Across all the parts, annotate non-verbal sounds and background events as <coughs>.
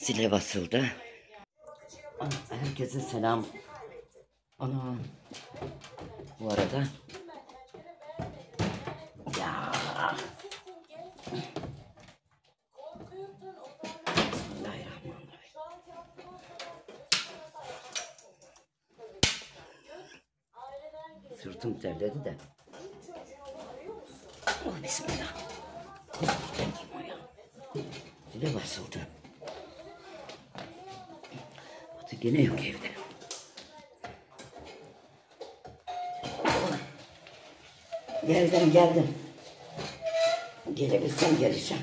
Zile basıldı. Ana, Herkese selam. Ana. Bu arada. Ya. Sırtım terledi de. Oh bismillah. Zile basıldı. Gene yok evde. Geldim geldim. Gelebilsem geleceğim.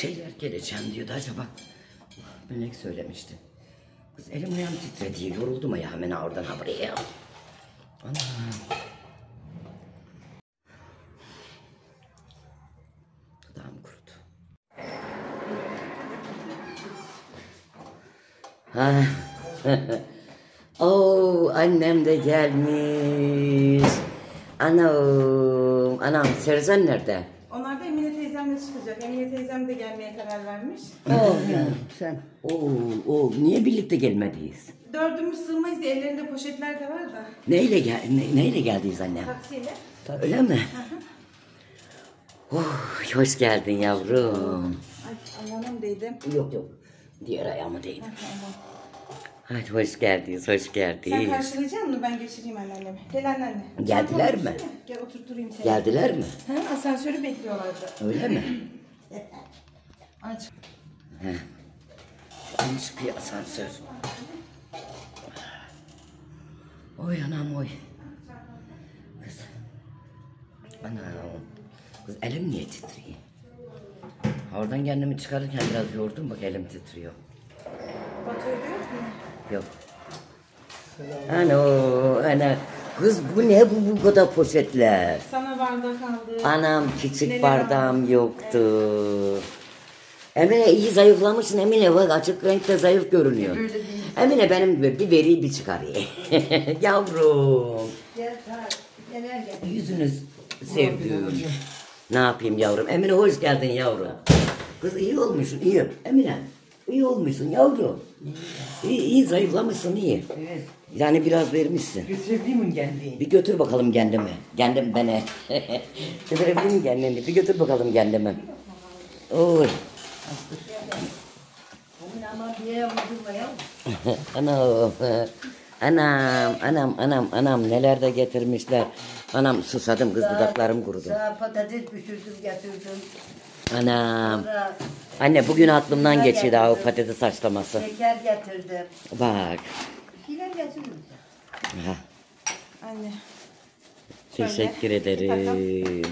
Şeyler geleceğim diyordu acaba. Melek söylemişti. Kız elim ayağım titredi. Yoruldum ya hemen oradan ha buraya. Ana. Dudağım kurudu. Ha. <laughs> Oo, annem de gelmiş. Anam, anam Serzan nerede? Onlar da Emine teyzemle çıkacak. Emine teyzem de gelmeye karar vermiş. Oo, sen. Oo, oo, niye birlikte gelmediyiz? Dördümüz sığmayız diye ellerinde poşetler de var da. Neyle gel ne, neyle geldiyiz annem? Taksiyle. Öyle mi? Oh, hoş geldin yavrum. Ay ayağım değdim. Yok yok. Diğer ayağıma değdim. Hadi hoş geldiniz, hoş Sen geldiniz. karşılayacak mısın? Ben geçireyim anneannemi. Gel anneanne. Geldiler mi? Gel oturturayım seni. Geldiler mi? Ha, asansörü bekliyorlardı. Öyle mi? <clears throat> Aç. Şimdi çıkıyor asansör. Oy anam oy. Kız. Anam. Kız elim niye titriyor? Oradan kendimi çıkarırken biraz yordum bak elim titriyor. Batu'yu diyor mu? Yok. Ano, ana. Kız bu ne bu bu kadar poşetler? Sana bardak aldı. Anam küçük Neler bardağım yoktu. Emine iyi zayıflamışsın Emine bak açık renkte zayıf görünüyor. Emine benim gibi bir veriyi bir çıkarıyor. <laughs> yavrum. Yüzünüz sevdiğim. Ne yapayım yavrum? Emine hoş geldin yavrum. Kız iyi olmuşsun iyi. Emine iyi olmuşsun yavrum. İyi, iyi zayıflamışsın iyi. Evet. Yani biraz vermişsin. Götürebilir miyim kendini? Bir götür bakalım kendimi. Kendim beni. <laughs> Götürebilir miyim kendimi? Bir götür bakalım kendimi. Oy. <laughs> Anam. Anam, anam, anam, anam neler de getirmişler. Anam susadım kız dudaklarım kurudu. Sana patates pişirdim getirdim. Anam. Sonra Anne bugün aklımdan geçiyor daha o patates haşlaması. şeker getirdim. Bak. Şeyler getirdim. Ha, Anne. teşekkür ederim.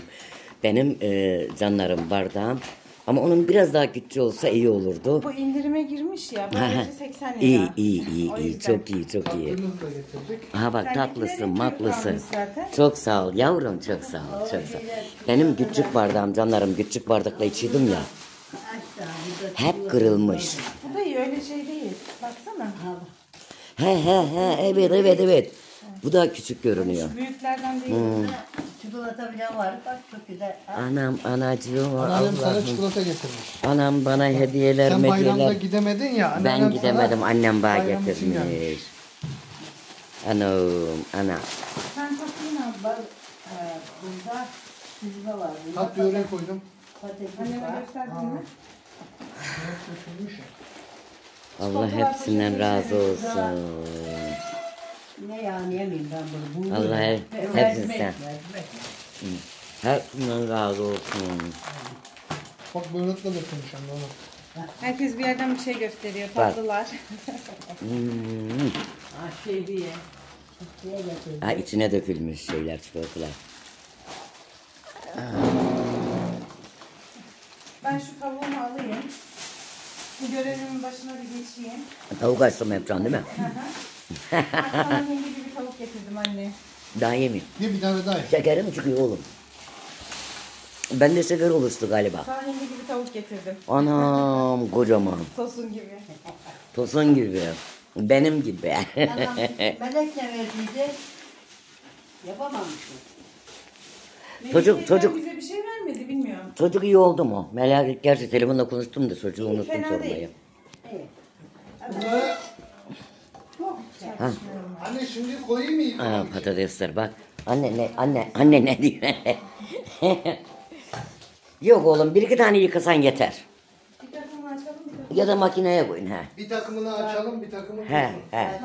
Benim e, canlarım bardağım. Ama onun biraz daha küçük olsa iyi olurdu. Bu indirime girmiş ya. Ha, ha. Böylece 80 lira. İyi, iyi, iyi, O iyi. yüzden. Çok iyi, çok iyi. Aha bak kalmış zaten. Çok sağ ol yavrum, çok sağ ol, çok sağ ol. Benim küçük bardağım canlarım, küçük bardakla içiyordum ya. Hep kırılmış. Bu da iyi öyle şey değil. Baksana. He he he, evet evet evet. Bu da küçük görünüyor. Büyüklerden değil. Hmm. Çikolata bile var. Bak çok güzel. Anam, anacığım, Anneannem sana Allah'ım. çikolata getirmiş. Anam bana hediyeler, Sen bayramda medyeler. gidemedin ya. Ben anneannem gidemedim, sana annem bana bayram için gelmiş. getirmiş. Anam, ana. Sen tatlıyla bak. e, Burada süzme var. Bunda Tatlı yöreğe koydum. Patates Anneme var. gösterdin mi? Allah hepsinden razı olsun. Ne yani yemeyeyim ben bunu. Allah Ve hepsinden. Hepsinden razı olsun. Bak böylelikle dökülmüş anne onu. Herkes bir yerden bir şey gösteriyor. Bak. Tatlılar. Hmm. Ha şey bir ye. Şeye getirdim. Ha, içine dökülmüş şeyler, çikolatalar. Ben şu görevimin başına bir geçeyim. Tavuk açtım yapacaksın değil mi? Bak sana hindi gibi tavuk getirdim anne. Daha yemeyeyim. Ye bir tane daha ye. Şekerim çıkıyor oğlum. Bende şeker oluştu galiba. Sana hindi gibi tavuk getirdim. Anam kocaman. Tosun gibi. Tosun gibi. Benim gibi. Anam <laughs> melek ne verdiydi? Yapamamışım. Çocuk- Melike çocuk- bize bir şey vermedi bilmiyorum. Çocuk iyi oldu mu? Merak gerçi telefonla konuştum da çocuğu unuttum Fena sormayı. değil. Evet. Bunları Çok Ha. anne şimdi koyayım mı? ilk? Aa, patatesler bak. Anne ne anne anne ne diyor? <laughs> Yok oğlum bir iki tane yıkasan yeter. Bir takımını açalım bir. Ya da makineye koyun he. Bir takımını açalım bir takımını He he.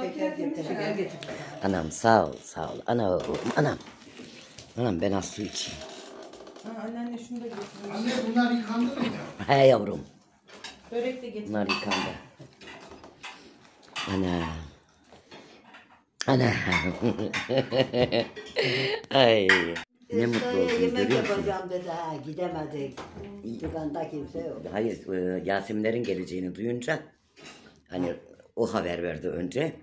Anam sağ ol sağ ol. Ana anam. Anam ben az su içeyim. Ha, anneanne şunu da getirmiş. Anne bunlar yıkandı mı? He yavrum. Börek de getirmiş. Bunlar yıkandı. Ana. Ana. <laughs> Ay. Ne mutlu oldum yemek görüyor musun? yapacağım dedi ha gidemedik. Dükkanda kimse yok. Hayır e, Yaseminlerin geleceğini duyunca hani o haber verdi önce.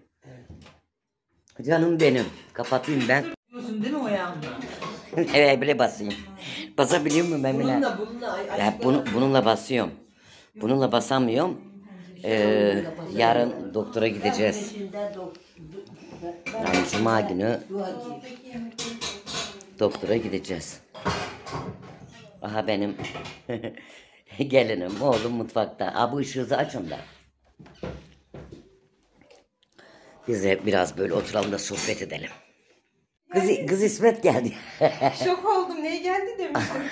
Canım benim. Kapatayım ben. Biliyorsun değil mi o yağında? <laughs> evet bile basayım. Basabiliyor muyum Emine? Bununla bununla ay, ay, Ya bunu, bununla basıyorum. Bununla basamıyorum. Ee, yarın doktora gideceğiz. Ben Yani cuma günü doktora gideceğiz. Aha benim <laughs> gelinim, oğlum mutfakta. Abi ışığı açın da. Biz de biraz böyle oturalım da sohbet edelim. Kız, kız İsmet geldi. <laughs> Şok oldum. Neye geldi demiştim.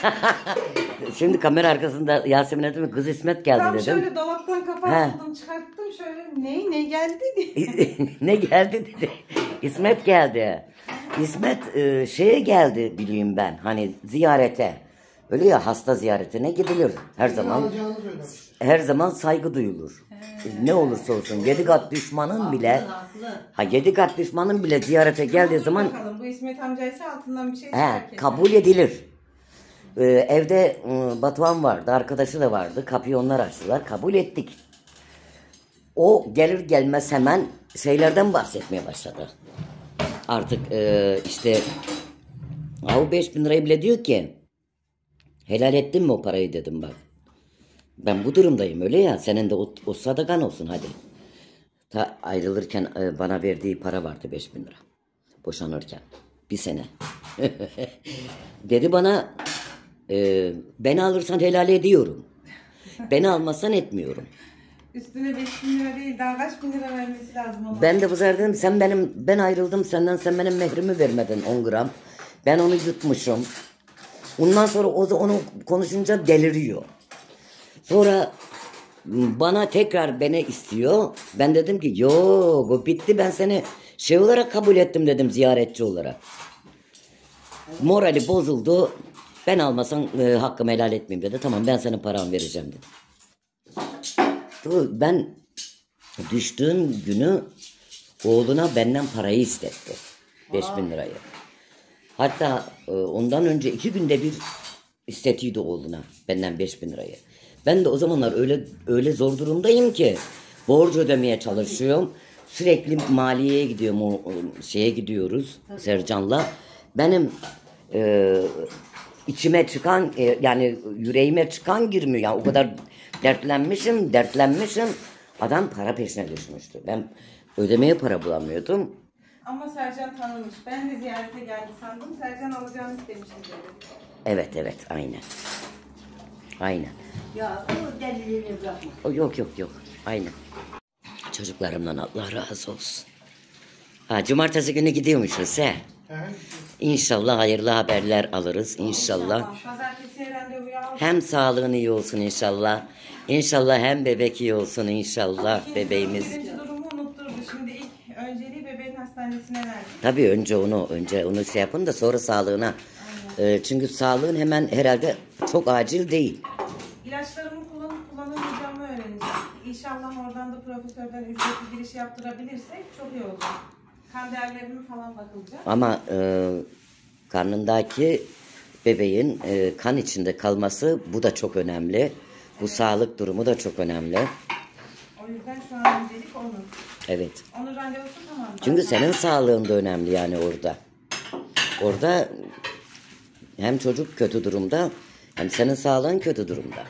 Şimdi kamera arkasında Yasemin'e dedim kız İsmet geldi Tam dedim. şöyle dolaptan kapattım çıkarttım şöyle. Ne ne geldi diye. <laughs> ne geldi dedi. İsmet geldi. İsmet e, şeye geldi bileyim ben hani ziyarete. Öyle ya hasta ziyaretine gidilir her zaman. Her zaman saygı duyulur. Ne olursa olsun yedi kat düşmanın bile ha yedi kat düşmanın bile ziyarete geldiği zaman bakalım bu İsmet amcaysa altından bir şey he, çıkar kabul edilir. Ee, evde e, Batuhan vardı, arkadaşı da vardı. Kapıyı onlar açtılar. Kabul ettik. O gelir gelmez hemen şeylerden bahsetmeye başladı. Artık e, işte o 5000 lirayı bile diyor ki helal ettin mi o parayı dedim bak. Ben bu durumdayım öyle ya senin de o, o sadakan olsun hadi. Ta ayrılırken e, bana verdiği para vardı 5000 lira. Boşanırken. Bir sene. <laughs> Dedi bana e, beni alırsan helal ediyorum. Beni almazsan etmiyorum. Üstüne 5 bin lira değil daha kaç bin lira vermesi lazım ama. Ben de bu sefer dedim sen benim ben ayrıldım senden sen benim mehrimi vermedin 10 gram. Ben onu yutmuşum. Ondan sonra o da onu konuşunca deliriyor. Sonra m, bana tekrar beni istiyor. Ben dedim ki yok o bitti ben seni şey olarak kabul ettim dedim ziyaretçi olarak. Morali bozuldu. Ben almasam e, hakkımı helal etmeyeyim dedi. Tamam ben senin paranı vereceğim dedi. Ben düştüğüm günü oğluna benden parayı istetti. 5000 lirayı. Hatta e, ondan önce iki günde bir istetiydi oğluna benden 5000 lirayı. Ben de o zamanlar öyle öyle zor durumdayım ki borç ödemeye çalışıyorum. Sürekli maliyeye gidiyorum o, o şeye gidiyoruz Sercan'la. Benim e, içime çıkan e, yani yüreğime çıkan girmiyor. Yani o kadar dertlenmişim, dertlenmişim. Adam para peşine düşmüştü. Ben ödemeye para bulamıyordum. Ama Sercan tanımış. Ben de ziyarete geldi sandım. Sercan alacağını istemişti dedi. Evet evet aynen. Aynen. Ya o deliliğini bırakma. O yok yok yok. Aynen. Çocuklarımdan Allah razı olsun. Ha, cumartesi günü gidiyormuşuz he. İnşallah hayırlı haberler alırız inşallah. Pazartesiye randevuyu aldım. Hem sağlığın iyi olsun inşallah. İnşallah hem bebek iyi olsun inşallah bebeğimiz. Birinci durumu unutturdu. Şimdi ilk önceliği bebeğin hastanesine verdi. Tabii önce onu önce onu şey yapın da sonra sağlığına. Ee, çünkü sağlığın hemen herhalde çok acil değil. İlaçlarımı kullanıp kullanamayacağımı öğreneceğim. İnşallah oradan da profesörden ücretli giriş yaptırabilirsek çok iyi olacak. Kan değerlerime falan bakılacak. Ama e, karnındaki bebeğin e, kan içinde kalması bu da çok önemli. Bu sağlık durumu da çok önemli. O yüzden şu an öncelik onun. Evet. Onun randevusu tamam. Çünkü senin sağlığın da önemli yani orada. Orada hem çocuk kötü durumda hem senin sağlığın kötü durumda.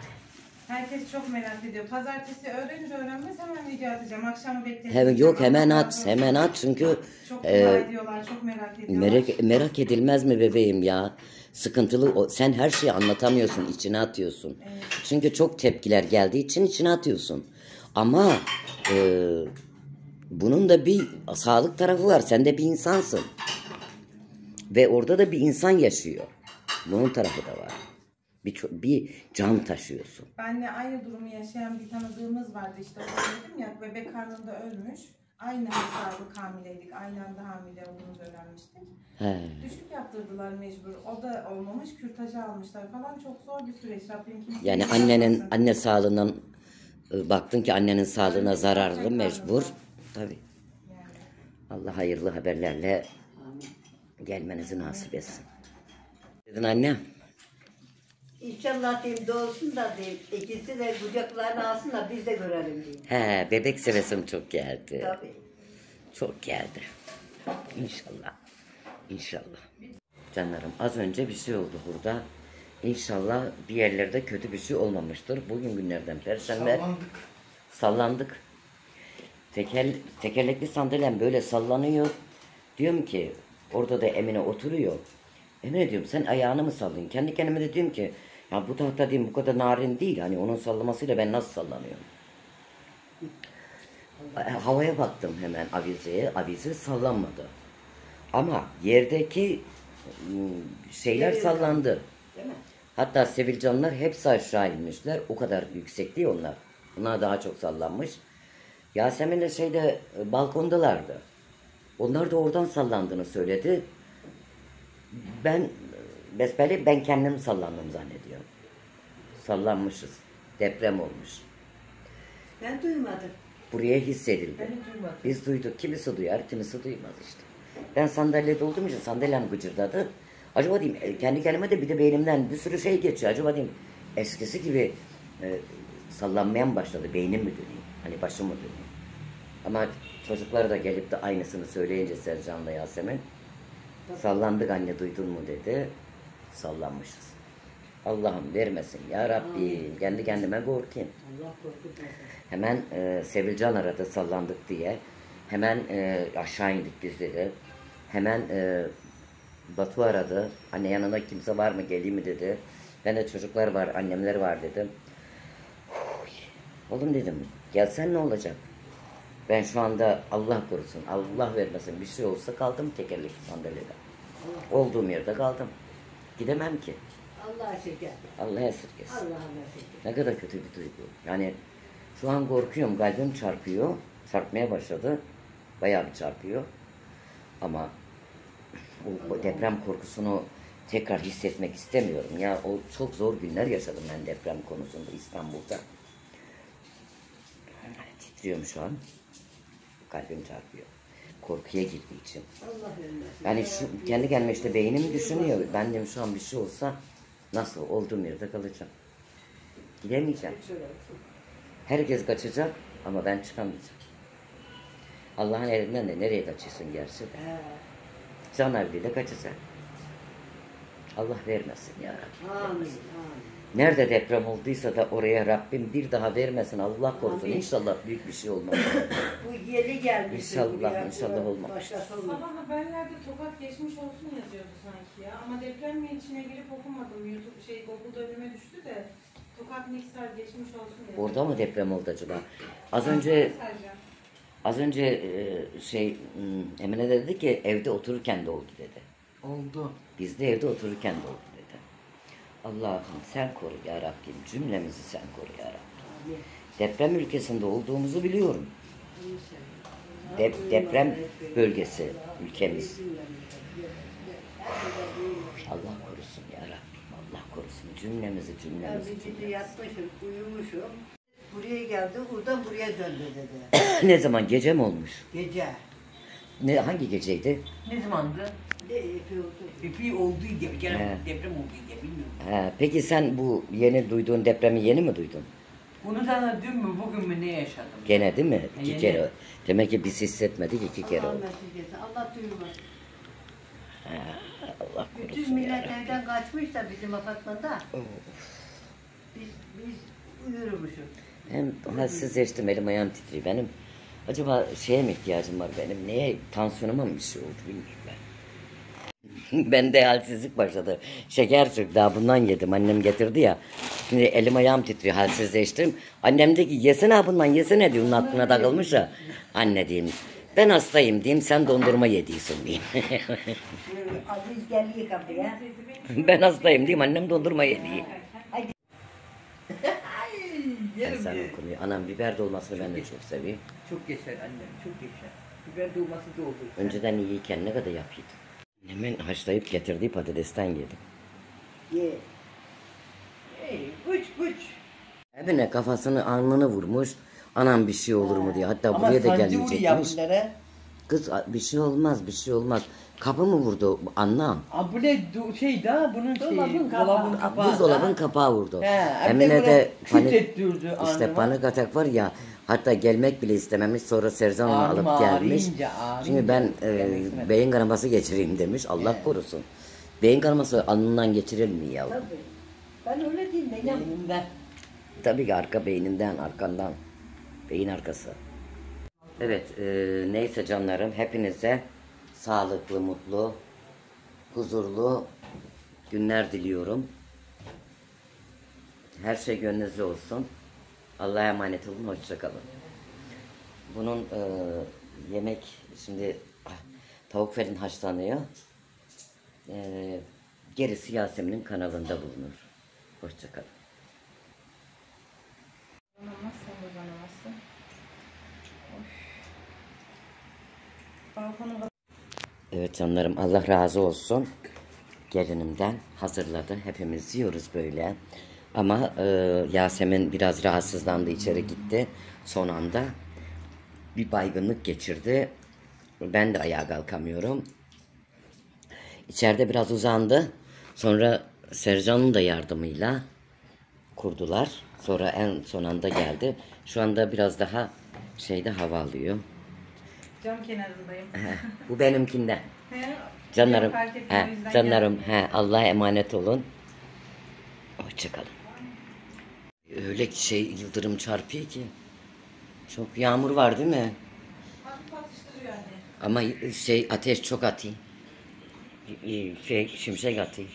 Herkes çok merak ediyor. Pazartesi öğrenir öğrenmez hemen video atacağım. Akşamı bekleyin. Hem yok hemen at, hemen at çünkü Çok e, ediyorlar, çok merak ediyorlar. merak, merak edilmez mi bebeğim ya? Sıkıntılı o. Sen her şeyi anlatamıyorsun, içine atıyorsun. Çünkü çok tepkiler geldiği için içine atıyorsun. Ama e, bunun da bir sağlık tarafı var. Sen de bir insansın. Ve orada da bir insan yaşıyor. Bunun tarafı da var. Bir, bir can taşıyorsun. Benle aynı durumu yaşayan bir tanıdığımız vardı işte. Dedim ya bebek karnında ölmüş. Aynı sağlık hamileydik. Aynı anda hamile olduğumuzu öğrenmiştik. He. Düşük yaptırdılar mecbur. O da olmamış. Kürtajı almışlar falan. Çok zor bir süreç. Rabbim Yani yaşatmasın. annenin anne sağlığından e, baktın ki annenin sağlığına zararlı mecbur. Tabii. Yani. Allah hayırlı haberlerle gelmenizi nasip etsin. Dedin anne. İnşallah diyeyim doğsun da diyeyim. İkisi de kucaklarına alsın da biz de görelim diyeyim. He bebek sevesim çok geldi. Tabii. Çok geldi. İnşallah. İnşallah. Canlarım az önce bir şey oldu burada. İnşallah bir yerlerde kötü bir şey olmamıştır. Bugün günlerden perşembe. Sallandık. Sallandık. Teker, tekerlekli sandalyem böyle sallanıyor. Diyorum ki orada da Emine oturuyor. Emine diyorum sen ayağını mı sallayın? Kendi kendime de diyorum ki ya bu tahta diyeyim bu kadar narin değil. Hani onun sallamasıyla ben nasıl sallanıyorum? E, Havaya baktım hemen avizeye. Avize sallanmadı. Ama yerdeki ım, şeyler sallandı. Değil mi? Hatta Sevilcanlar hepsi aşağı inmişler. O kadar yüksek değil onlar. Onlar daha çok sallanmış. Yasemin de şeyde e, balkondalardı. Onlar da oradan sallandığını söyledi. Ben besbelli ben kendim sallandım zannediyorum. Sallanmışız. Deprem olmuş. Ben duymadım. Buraya hissedildi. Ben duymadım. Biz duyduk. Kimisi duyar, kimisi duymaz işte. Ben sandalyede olduğum için sandalyem gıcırdadı. Acaba diyeyim kendi kendime de bir de beynimden bir sürü şey geçiyor. Acaba diyeyim eskisi gibi e, sallanmaya mı başladı? Beynim mi dönüyor? Hani başım mı dönüyor? Ama çocuklar da gelip de aynısını söyleyince Sercan'la Yasemin sallandık anne duydun mu dedi. Sallanmışız. Allah'ım vermesin ya Rabbi. Kendi kendime korkayım. Hemen e, Sevilcan aradı sallandık diye. Hemen e, aşağı indik biz dedi. Hemen e, Batu aradı. Anne yanında kimse var mı geleyim mi dedi. Ben de çocuklar var annemler var dedim. Oğlum dedim gelsen ne olacak? Ben şu anda Allah korusun Allah vermesin bir şey olsa kaldım tekerlekli sandalyede. Olduğum yerde kaldım. Gidemem ki. Allah'a şeker. Allah esirgesin. Allah'a şeker. Ne kadar kötü bir duygu. Yani şu an korkuyorum. Kalbim çarpıyor. Çarpmaya başladı. Bayağı bir çarpıyor. Ama o deprem korkusunu tekrar hissetmek istemiyorum. Ya o çok zor günler yaşadım ben deprem konusunda İstanbul'da. Titriyorum şu an. Kalbim çarpıyor. Korkuya girdiği için. Vermesin. Yani şu kendi kendime işte beynim düşünüyor. Ben de şu an bir şey olsa nasıl olduğum yerde kalacağım. Gidemeyeceğim. Herkes kaçacak ama ben çıkamayacağım. Allah'ın elinden de nereye kaçıyorsun gerçi de. Can evliyle kaçacak. Allah vermesin ya Rabbi. Amin. Amin. Nerede deprem olduysa da oraya Rabbim bir daha vermesin. Allah korusun. Amin. İnşallah büyük bir şey olmaz. <laughs> Bu yeni geldi. İnşallah, inşallah olmaz. Sabah haberlerde tokat geçmiş olsun yazıyordu sanki ya. Ama deprem mi içine girip okumadım. YouTube şey Google'da önüme düştü de. Tokat mikser geçmiş olsun yazıyordu. Orada mı deprem oldu acaba? Az önce. Az önce şey hmm, Emine de dedi ki evde otururken de oldu dedi. Oldu. Biz de evde otururken de oldu. Allah'ım sen koru ya Rabbim. Cümlemizi sen koru ya Rabbim. Deprem ülkesinde olduğumuzu biliyorum. Dep- deprem bölgesi ülkemiz. Allah korusun ya Rabbim. Allah korusun. Cümlemizi Ben cümlemizi gece cümlemizi. yatmışım, uyumuşum. Buraya geldi, buradan buraya döndü dedi. <coughs> ne zaman gece mi olmuş? Gece. Ne hangi geceydi? Ne zamandı? Epey oldu diye. Bir kere He. deprem oldu diye bilmiyorum. Ha, peki sen bu yeni duyduğun depremi yeni mi duydun? Bunu sana dün mü bugün mü ne yaşadım? Gene değil mi? İki Gene. kere. Demek ki biz hissetmedik iki kere Allah oldu. nasip etsin. Allah duyurmaz. Allah Bütün korusun millet ya. evden kaçmış da bizim apartmanda. Biz, biz uyurmuşuz. Hem halsizleştim elim ayağım titriyor benim. Acaba şeye mi ihtiyacım var benim? Neye? Tansiyonuma mı bir şey oldu bilmiyorum ben. <laughs> Bende halsizlik başladı. Şeker çöktü daha bundan yedim. Annem getirdi ya. Şimdi elim ayağım titriyor halsizleştim. Annem de ki yesene bundan yesene diyor. Onun aklına takılmış ya. Anne diyeyim. Ben hastayım diyeyim sen dondurma yediyorsun diyeyim. Aziz geldi kapıya. ben hastayım diyeyim annem dondurma. <laughs> Yerim Sen diye. o konuyu. Anam biber dolmasını ben de çok seviyorum. Çok yaşar annem, çok yaşar. Biber dolması da olur. Önceden iyiyken ne kadar yapıyordum. Hemen haşlayıp getirdiği patatesten yedim. Ye. Hey, güç güç. Evine kafasını alnını vurmuş. Anam bir şey olur mu diye. Hatta Ama buraya da gelmeyecekmiş. Kız bir şey olmaz bir şey olmaz. Kapı mı vurdu anlam? Aa, bu ne şey daha bunun şeyi. Dolabın kapağı. Dolabın kapağı. Buzdolabın kapağı vurdu. He, hem Emine de panik, işte panik atak var ya hatta gelmek bile istememiş sonra Sercan onu alıp gelmiş. ağrıyınca, ağrıyınca Şimdi ben e, beyin kanaması geçireyim demiş Allah korusun. Beyin kanaması alnından geçirilmiyor ya. Tabii. Ben öyle değilim. Nenem. Elimden. Tabii ki arka beyninden, arkandan. Beyin arkası. Evet, e, neyse canlarım hepinize sağlıklı, mutlu, huzurlu günler diliyorum. Her şey gönlünüzde olsun. Allah'a emanet olun, hoşçakalın. Bunun e, yemek, şimdi ah, tavuk falan haşlanıyor. E, gerisi Yasemin'in kanalında bulunur. Hoşçakalın. Evet canlarım Allah razı olsun. Gelinimden hazırladı. Hepimiz yiyoruz böyle. Ama e, Yasemin biraz rahatsızlandı içeri gitti. Son anda bir baygınlık geçirdi. Ben de ayağa kalkamıyorum. İçeride biraz uzandı. Sonra Sercan'ın da yardımıyla kurdular. Sonra en son anda geldi. Şu anda biraz daha şeyde hava alıyor. cam kenarındayım. Bu benimkinden. He, Canlarım, he, canlarım, he, Allah'a emanet olun. Hoşçakalın. Öyle şey yıldırım çarpıyor ki. Çok yağmur var değil mi? Ama şey ateş çok atıyor. Şey şimşek atıyor.